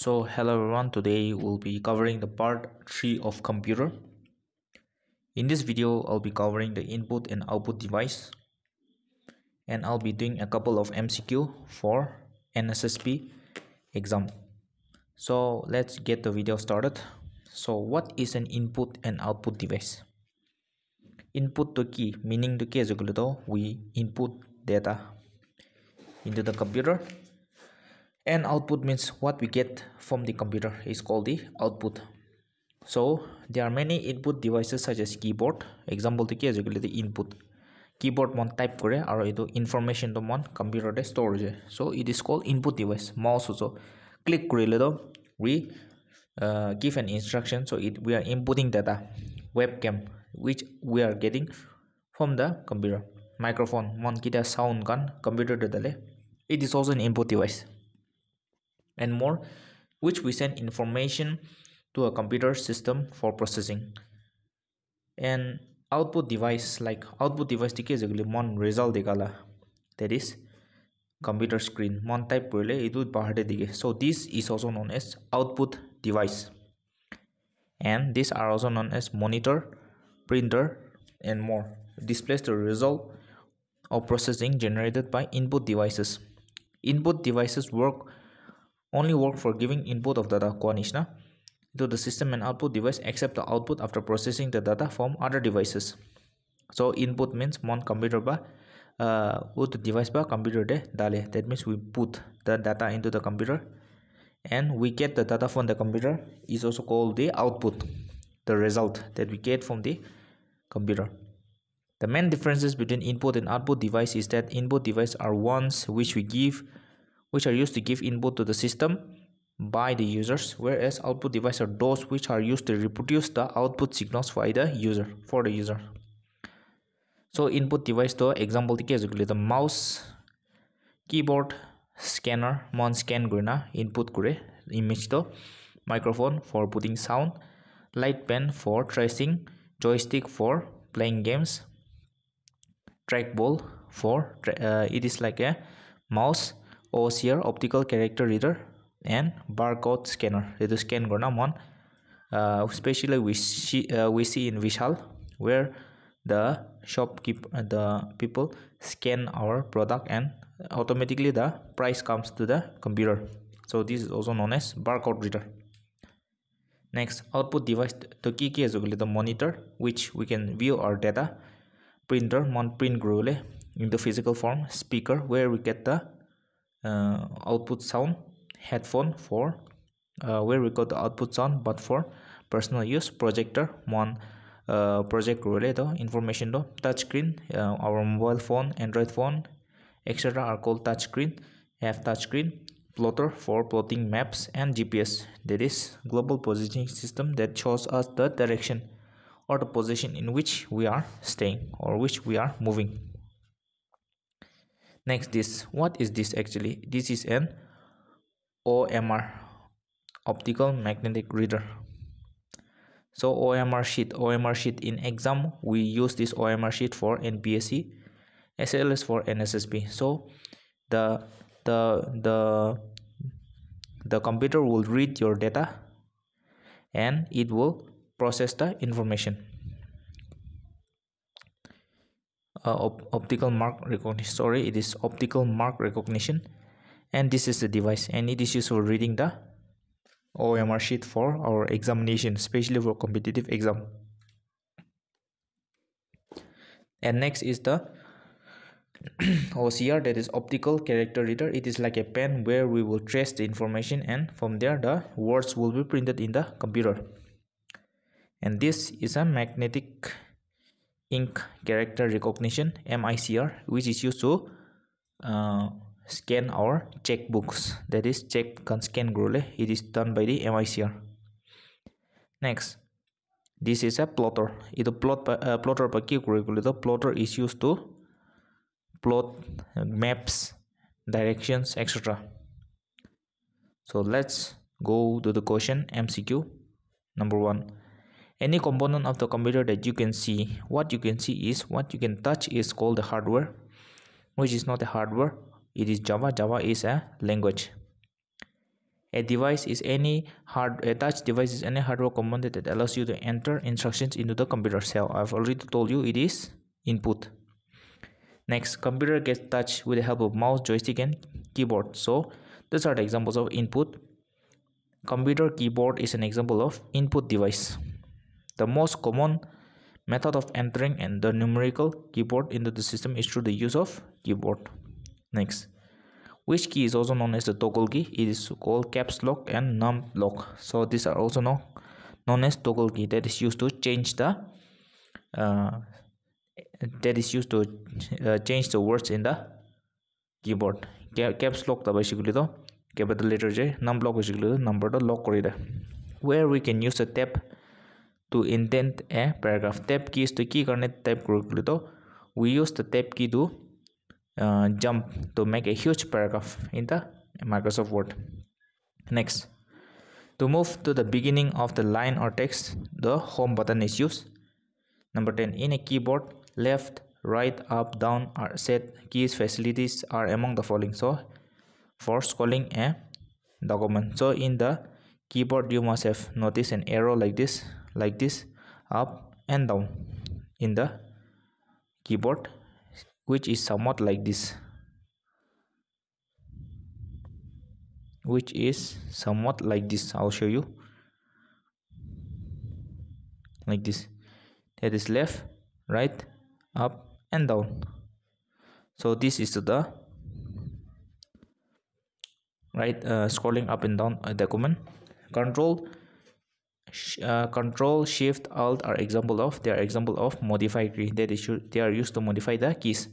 So hello everyone, today we'll be covering the part 3 of computer. In this video, I'll be covering the input and output device and I'll be doing a couple of MCQ for NSSB exam. So let's get the video started. So what is an input and output device? Input to key, meaning to key we input data into the computer and output means what we get from the computer is called the output so there are many input devices such as keyboard example to ki the input keyboard mon type kore aro etu information to mon computer de store je so it is called input device mouse also click korile do we uh, give an instruction so it we are inputting data webcam which we are getting from the computer microphone mon kita sound kan computer de dale it is also an input device and more which we send information to a computer system for processing and output device like output device tiki jagli mon result digala that is computer screen mon type korile etu bahar dige so this is also known as output device and these are also known as monitor printer and more displays the result of processing generated by input devices input devices work only work for giving input of data koanishna to the system and output device accept the output after processing the data from other devices. So input means mon computer ba uh, with device ba computer de dale. That means we put the data into the computer and we get the data from the computer is also called the output the result that we get from the computer. The main differences between input and output device is that input device are ones which we give which are used to give input to the system by the users whereas output devices are those which are used to reproduce the output signals by the user for the user. So input device to example the case the mouse keyboard scanner mon scan gurna input kure image to microphone for putting sound light pen for tracing joystick for playing games trackball for uh, it is like a mouse OCR optical character reader and barcode scanner. It is scan gonna one uh, especially we see uh, we see in Vishal where the shopkeep uh, the people scan our product and automatically the price comes to the computer. So this is also known as barcode reader. Next output device to key key is the monitor which we can view our data printer mon print grule in the physical form speaker where we get the uh, output sound headphone for uh, where we got the output sound but for personal use projector one uh, project related information to touch screen uh, our mobile phone android phone etc are called touch screen have touch screen plotter for plotting maps and gps that is global positioning system that shows us the direction or the position in which we are staying or which we are moving next this what is this actually? This is an omr optical magnetic reader. So omr sheet omr sheet. In exam we use this omr sheet for npsc sls for nssb so the the the the computer will read your data and it will process the information uh, op optical mark recognition sorry it is optical mark recognition. And this is the device and it is used for reading the OMR sheet for our examination especially for competitive exam. And next is the OCR that is optical character reader. It is like a pen where we will trace the information and from there the words will be printed in the computer. And this is a magnetic ink character recognition MICR which is used to uh, scan our checkbooks. That is check can scan grole it is done by the MICR next this is a plotter. Uh, plotter pa ki the plotter is used to plot maps directions etc so let's go to the question mcq number one any component of the computer that you can see what you can see is what you can touch is called the hardware which is not a hardware. It is java. Java is a language. A device is any hard a touch device is any hardware component that allows you to enter instructions into the computer cell. I've already told you it is input. Next computer gets touch with the help of mouse joystick and keyboard. So these are the examples of input. Computer keyboard is an example of input device the most common method of entering and the numerical keyboard into the system is through the use of keyboard. Next. Which key is also known as the toggle key? It is called caps lock and num lock. So these are also known, known as toggle key. That is used to change the uh, that is used to uh, change the words in the keyboard. Caps lock the basically the capital letter j num lock basically number the lock where we can use the tab to indent a paragraph tab key is the key karne type korikule to we use the tab key to uh, jump to make a huge paragraph in the Microsoft Word. Next, to move to the beginning of the line or text, the home button is used. Number 10, in a keyboard, left, right, up, down are set keys facilities are among the following. So, for scrolling a document. So, in the keyboard, you must have noticed an arrow like this, like this, up and down in the keyboard which is somewhat like this which is somewhat like this. I'll show you. Like this. That is left right up and down. So this is the right uh, scrolling up and down a document. Control uh, control shift alt are example of they are example of modify key that is they are used to modify the keys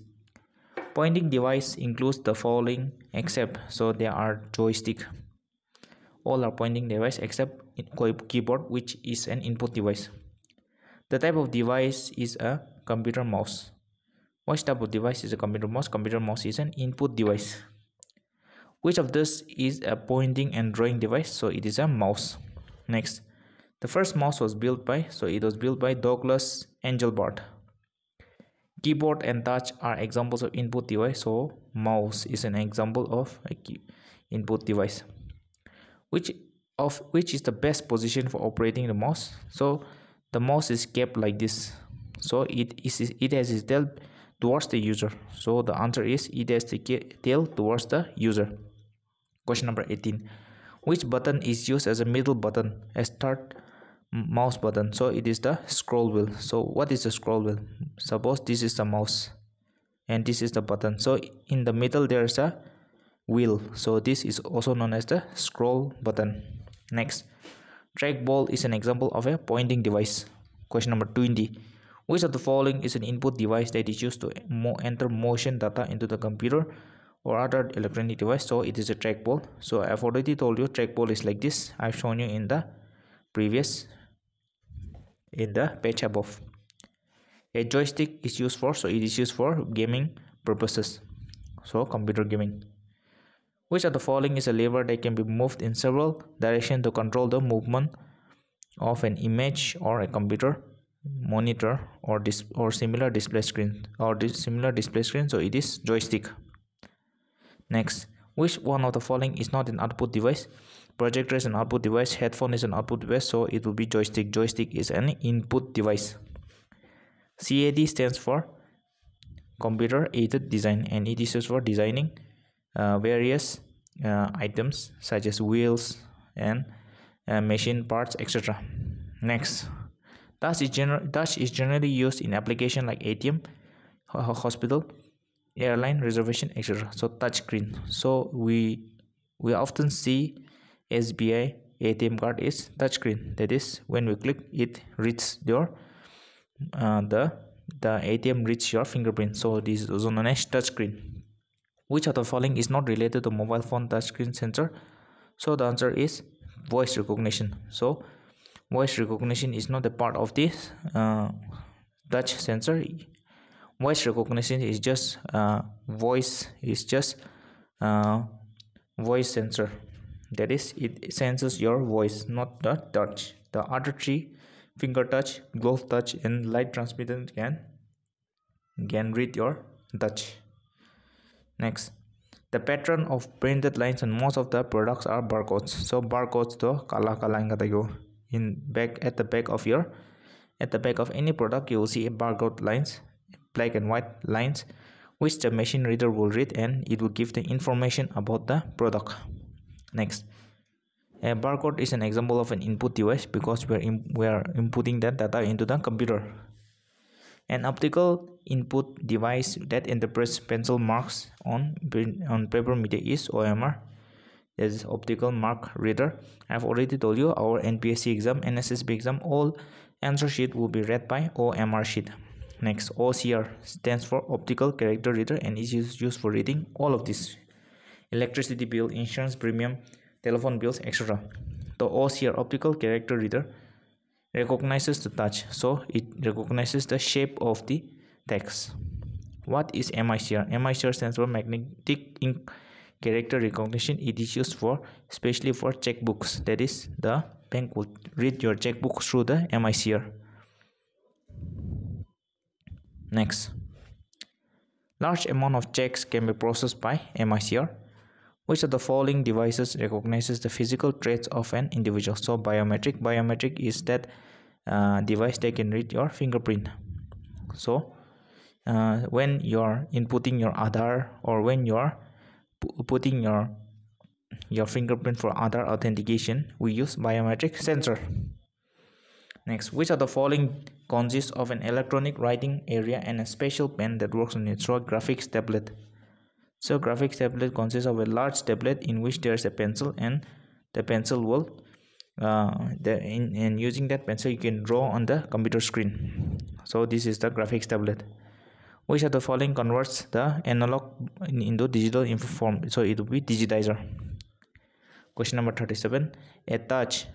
Pointing device includes the following except so there are joystick. All are pointing device except keyboard which is an input device. The type of device is a computer mouse. What type of device is a computer mouse? Computer mouse is an input device. Which of this is a pointing and drawing device? So it is a mouse. Next, the first mouse was built by, so it was built by Douglas Engelbart. Keyboard and touch are examples of input device so mouse is an example of a key input device. Which of which is the best position for operating the mouse? So the mouse is kept like this. So it is it has its tail towards the user. So the answer is it has the tail towards the user. Question number 18 which button is used as a middle button? As start mouse button. So it is the scroll wheel. So what is the scroll wheel? Suppose this is the mouse and this is the button. So in the middle there's a wheel. So this is also known as the scroll button. Next. Trackball is an example of a pointing device. Question number 20 which of the following is an input device that is used to mo enter motion data into the computer or other electronic device? So it is a trackball so i've already told you trackball is like this. I've shown you in the previous in the page above. A joystick is used for so it is used for gaming purposes. So computer gaming. Which of the following is a lever that can be moved in several directions to control the movement of an image or a computer monitor or this or similar display screen or this similar display screen so it is joystick. Next which one of the following is not an output device projector is an output device headphone is an output device so it will be joystick. Joystick is an input device. Cad stands for computer aided design and it is used for designing uh, various uh, items such as wheels and uh, machine parts etc next. Touch is, gener touch is generally used in application like atm hospital airline reservation etc so touch screen so we we often see SBI ATM card is touchscreen. That is, when we click, it reads your uh, the the ATM reads your fingerprint. So this is also known as touchscreen. Which of the following is not related to mobile phone touchscreen sensor? So the answer is voice recognition. So voice recognition is not a part of this uh, touch sensor. Voice recognition is just uh, voice is just uh, voice sensor that is it senses your voice not the touch. The other three finger touch glove touch and light transmitter can can read your touch. Next the pattern of printed lines on most of the products are barcodes. So barcodes to kala kala in back at the back of your at the back of any product you will see a barcode lines black and white lines which the machine reader will read and it will give the information about the product next. A barcode is an example of an input device because we are, we are inputting that data into the computer. An optical input device that interprets pencil marks on on paper media is OMR that is optical mark reader. I've already told you our NPSC exam NSSB exam all answer sheet will be read by OMR sheet. Next OCR stands for optical character reader and is used for reading all of this electricity bill insurance premium telephone bills etc the OCR optical character reader recognizes the touch so it recognizes the shape of the text. What is MICR MICR stands for magnetic ink character recognition. It is used for especially for checkbooks. That is the bank will read your checkbook through the MICR next. Large amount of checks can be processed by MICR which of the following devices recognizes the physical traits of an individual? So biometric biometric is that uh, device that can read your fingerprint. So uh, when you're inputting your Aadhaar or when you're putting your your fingerprint for Aadhaar authentication we use biometric sensor. Next which of the following consists of an electronic writing area and a special pen that works on a graphics tablet so graphics tablet consists of a large tablet in which there is a pencil and the pencil will uh, the in, in using that pencil you can draw on the computer screen. So this is the graphics tablet. Which of the following converts the analog into digital form? So it will be digitizer. Question number 37 a touch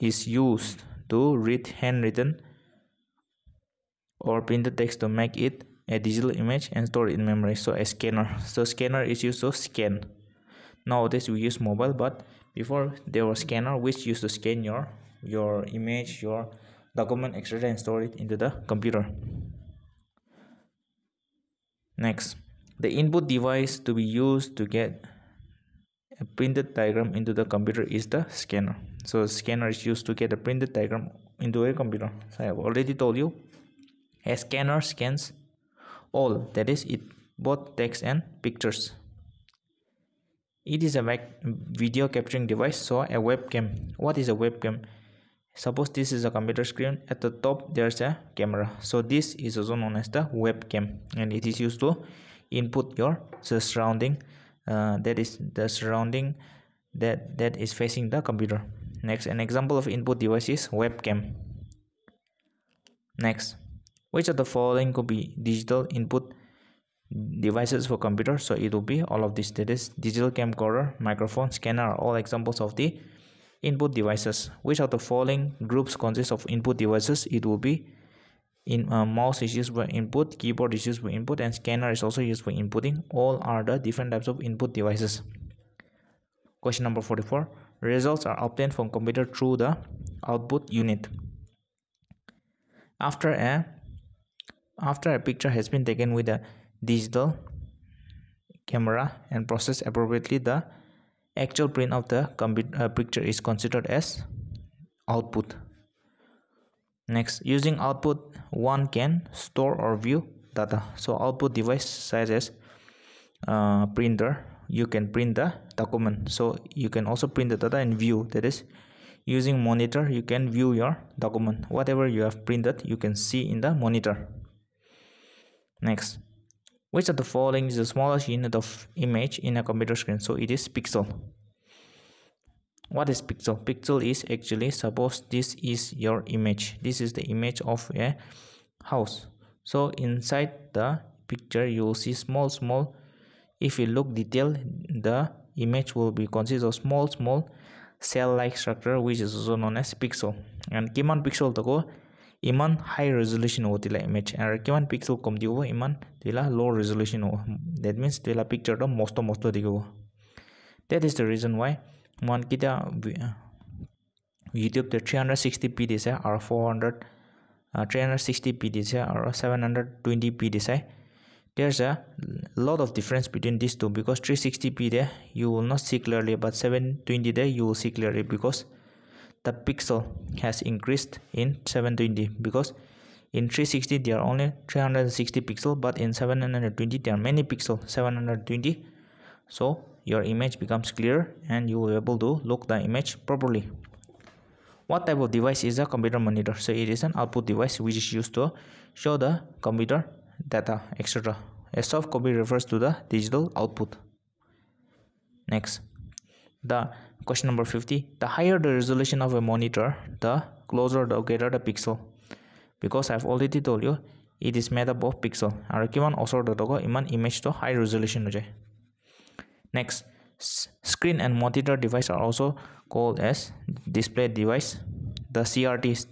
is used to read handwritten or printed text to make it a digital image and store it in memory. So a scanner. So scanner is used to scan. Nowadays we use mobile but before there was scanner which used to scan your your image your document etc and store it into the computer. Next. The input device to be used to get a printed diagram into the computer is the scanner. So scanner is used to get a printed diagram into a computer. So i have already told you a scanner scans all that is it both text and pictures. It is a video capturing device so a webcam. What is a webcam? Suppose this is a computer screen. At the top there's a camera. So this is also known as the webcam and it is used to input your surrounding uh, that is the surrounding that that is facing the computer. Next an example of input device is webcam. Next which of the following could be digital input devices for computer so it will be all of these that is digital camcorder microphone scanner are all examples of the input devices. Which of the following groups consist of input devices? It will be in uh, mouse is used for input keyboard is used for input and scanner is also used for inputting. All are the different types of input devices. Question number 44 results are obtained from computer through the output unit. After a after a picture has been taken with a digital camera and processed appropriately, the actual print of the uh, picture is considered as output. Next, using output, one can store or view data. So output device such as uh, printer, you can print the document. So you can also print the data and view. That is, using monitor, you can view your document. Whatever you have printed, you can see in the monitor. Next, which of the following is the smallest unit of image in a computer screen? So it is pixel. What is pixel? Pixel is actually suppose this is your image. This is the image of a house. So inside the picture you will see small small if you look detail the image will be consist of small small cell like structure which is also known as pixel and kiman pixel to go ইমান high resolution হ'ব তেতিয়া image আৰু কিমান pixel কম দিব ইমান তেতিয়া low' resolution হ'ব ডেট মিনছ তেতিয়া পিক্সাৰটো মস্ত মস্ত দেখিব that is the reason why মান কেতিয়া ইউটিউবতে থ্ৰী হাণ্ড্ৰেড ছিক্সটি পি দিছে আৰু four hundred three hundred sixty p দিছে আৰু ছেভেন হাণ্ড্ৰেড টুৱেণ্টি পি দিছে there's a lot of difference between these two because 360p there you will not see clearly but 720 there you will see clearly because the pixel has increased in 720 because in 360 there are only 360 pixel but in 720 there are many pixel 720 so your image becomes clear and you will be able to look the image properly. What type of device is a computer monitor? So it is an output device which is used to show the computer data etc a soft copy refers to the digital output. Next. The Question number 50. The higher the resolution of a monitor, the closer the the pixel. Because I've already told you, it is made up of pixel. And given also the dog, iman image to high resolution. Next, screen and monitor device are also called as display device. The CRT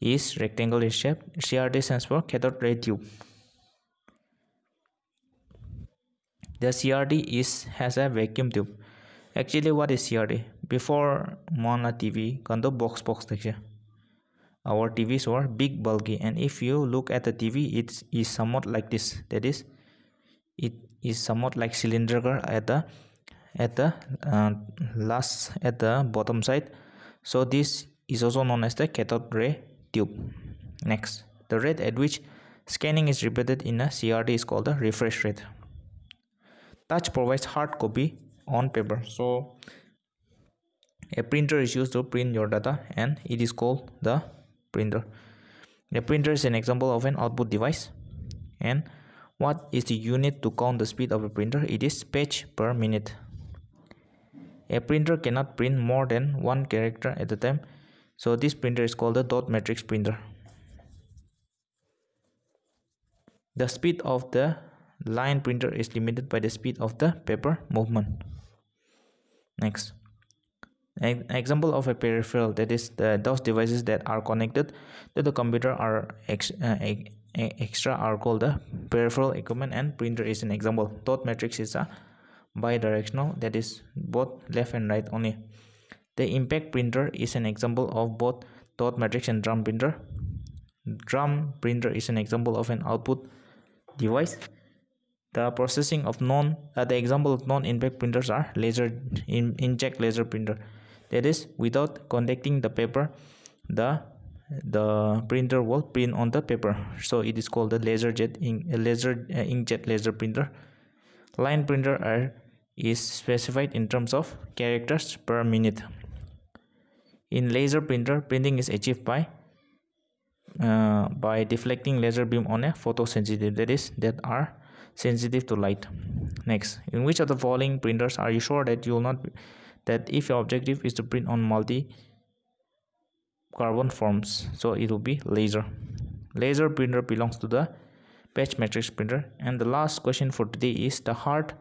is rectangular in shape. CRT stands for cathode ray tube. The CRT is has a vacuum tube actually what is crt before mona tv kind of box box our tvs were big bulky and if you look at the tv it is somewhat like this. That is it is somewhat like cylindrical at the at the uh, last at the bottom side. So this is also known as the cathode ray tube. Next the rate at which scanning is repeated in a crt is called the refresh rate. Touch provides hard copy on paper. So a printer is used to print your data and it is called the printer. The printer is an example of an output device. And what is the unit to count the speed of a printer? It is page per minute. A printer cannot print more than one character at a time. So this printer is called the dot matrix printer. The speed of the line printer is limited by the speed of the paper movement. Next. An example of a peripheral that is the, those devices that are connected to the computer are ex, uh, extra are called the peripheral equipment and printer is an example. Dot matrix is a bidirectional that is both left and right only. The impact printer is an example of both dot matrix and drum printer. Drum printer is an example of an output device the processing of non uh, the example of non-impact printers are laser in inkjet laser printer. That is without contacting the paper the the printer will print on the paper. So it is called the laser jet ink laser uh, inkjet laser printer. Line printer are, is specified in terms of characters per minute. In laser printer printing is achieved by uh, by deflecting laser beam on a photosensitive that is that are sensitive to light. Next in which of the following printers are you sure that you will not that if your objective is to print on multi carbon forms so it will be laser. Laser printer belongs to the page matrix printer. And the last question for today is the hard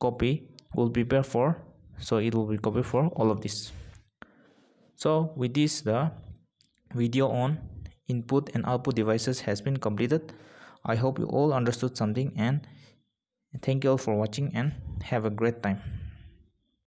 copy will prepare for so it will be copy for all of this. So with this the video on input and output devices has been completed i hope you all understood something and thank you all for watching and have a great time